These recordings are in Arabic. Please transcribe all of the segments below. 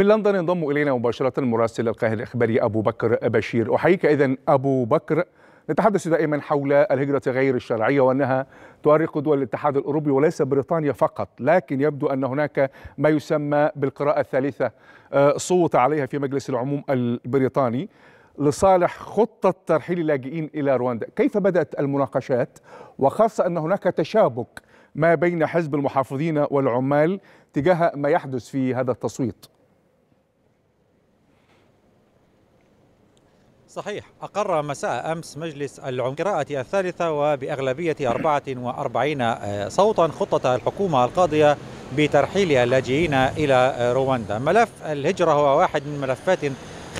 من لندن ينضم إلينا مباشرة مراسل القاهره الإخباري أبو بكر بشير. أحييك اذا أبو بكر. نتحدث دائما حول الهجرة غير الشرعية وأنها تؤرق دول الاتحاد الأوروبي وليس بريطانيا فقط لكن يبدو أن هناك ما يسمى بالقراءة الثالثة صوت عليها في مجلس العموم البريطاني لصالح خطة ترحيل اللاجئين إلى رواندا. كيف بدأت المناقشات؟ وخاصة أن هناك تشابك ما بين حزب المحافظين والعمال تجاه ما يحدث في هذا التصويت. صحيح. أقر مساء أمس مجلس العموم قراءة الثالثة وبأغلبية 44 صوتا خطة الحكومة القاضية بترحيل اللاجئين إلى رواندا. ملف الهجرة هو واحد من ملفات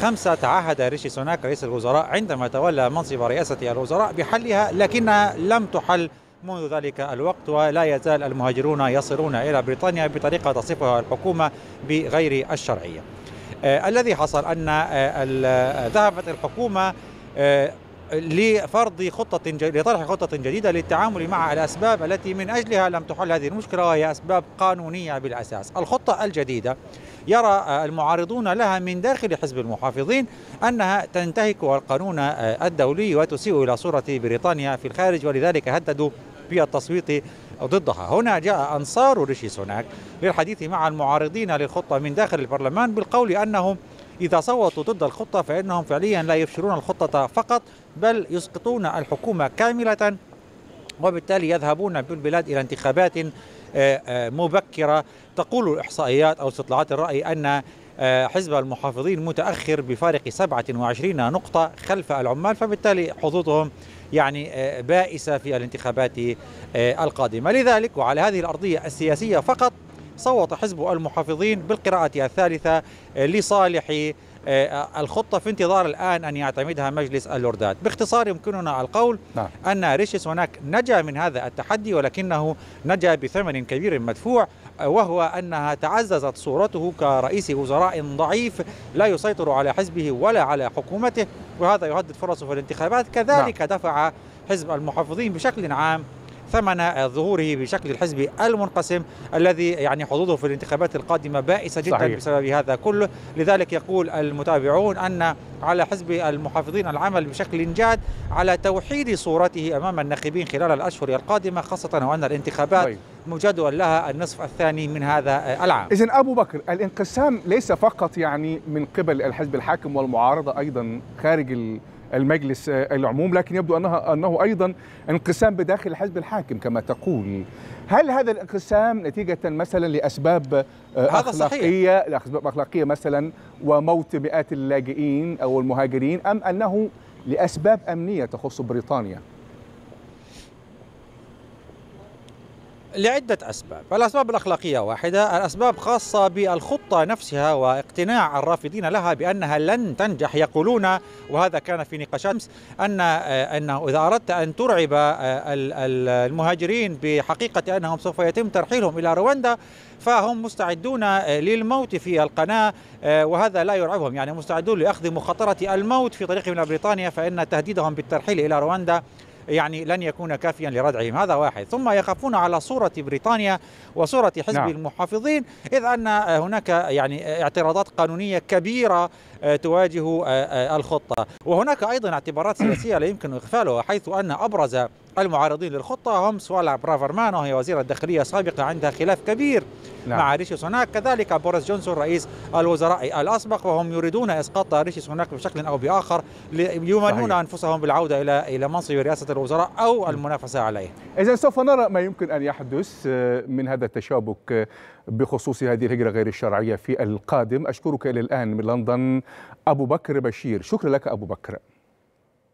خمسة تعهد ريشي سوناك رئيس الوزراء عندما تولى منصب رئاسة الوزراء بحلها لكنها لم تحل منذ ذلك الوقت ولا يزال المهاجرون يصلون إلى بريطانيا بطريقة تصفها الحكومة بغير الشرعية. آه الذي حصل أن آه ذهبت الحكومة آه لفرض خطة لطرح خطة جديدة للتعامل مع الأسباب التي من أجلها لم تحل هذه المشكلة وهي أسباب قانونية بالأساس. الخطة الجديدة يرى المعارضون لها من داخل حزب المحافظين أنها تنتهك القانون الدولي وتسيء إلى صورة بريطانيا في الخارج ولذلك هددوا بالتصويت ضدها. هنا جاء أنصار ريشي سوناك للحديث مع المعارضين للخطة من داخل البرلمان بالقول أنهم إذا صوتوا ضد الخطة فإنهم فعليا لا يفشلون الخطة فقط بل يسقطون الحكومة كاملة وبالتالي يذهبون بالبلاد إلى انتخابات مبكرة. تقول الإحصائيات أو استطلاعات الرأي أن حزب المحافظين متأخر بفارق 27 نقطة خلف العمال فبالتالي حظوظهم يعني بائسة في الانتخابات القادمة. لذلك وعلى هذه الأرضية السياسية فقط صوت حزب المحافظين بالقراءة الثالثة لصالح الخطة في انتظار الآن أن يعتمدها مجلس اللوردات باختصار يمكننا القول نعم. أن ريشيس هناك نجا من هذا التحدي ولكنه نجا بثمن كبير مدفوع وهو أنها تعززت صورته كرئيس وزراء ضعيف لا يسيطر على حزبه ولا على حكومته وهذا يهدد فرصه في الانتخابات كذلك نعم. دفع حزب المحافظين بشكل عام ثمن ظهوره بشكل الحزب المنقسم الذي يعني حظوظه في الانتخابات القادمة بائسة جدا صحيح. بسبب هذا كله لذلك يقول المتابعون أن على حزب المحافظين العمل بشكل جاد على توحيد صورته أمام الناخبين خلال الأشهر القادمة خاصة وأن الانتخابات طيب. مجدول لها النصف الثاني من هذا العام إذن أبو بكر الانقسام ليس فقط يعني من قبل الحزب الحاكم والمعارضة أيضا خارج المجلس العموم لكن يبدو انها أنه أيضا انقسام بداخل الحزب الحاكم كما تقول هل هذا الانقسام نتيجة مثلا لأسباب اخلاقيه صحيح. لأسباب أخلاقية مثلا وموت مئات اللاجئين أو المهاجرين أم أنه لأسباب أمنية تخص بريطانيا لعدة أسباب. الأسباب الأخلاقية واحدة الأسباب خاصة بالخطة نفسها واقتناع الرافضين لها بأنها لن تنجح. يقولون وهذا كان في نقاشات أمس أن أنه إذا أردت أن ترعب المهاجرين بحقيقة أنهم سوف يتم ترحيلهم إلى رواندا فهم مستعدون للموت في القناة وهذا لا يرعبهم. يعني مستعدون لأخذ مخاطرة الموت في طريقهم إلى بريطانيا فإن تهديدهم بالترحيل إلى رواندا يعني لن يكون كافيا لردعهم. هذا واحد. ثم يخافون على صورة بريطانيا وصورة حزب نعم. المحافظين إذ أن هناك يعني اعتراضات قانونية كبيرة تواجه الخطة. وهناك أيضا اعتبارات سياسية لا يمكن إغفالها حيث أن أبرز المعارضين للخطة هم سويلا برافرمان وهي وزير الداخلية السابقة عندها خلاف كبير. نعم. مع ريشي سوناك كذلك بوريس جونسون رئيس الوزراء الأسبق وهم يريدون إسقاط ريشي سوناك بشكل أو بآخر يمنون أنفسهم بالعودة إلى إلى منصب رئاسة الوزراء أو المنافسة عليه. إذا سوف نرى ما يمكن أن يحدث من هذا التشابك بخصوص هذه الهجرة غير الشرعية في القادم. أشكرك إلى الآن من لندن أبو بكر بشير. شكرا لك أبو بكر.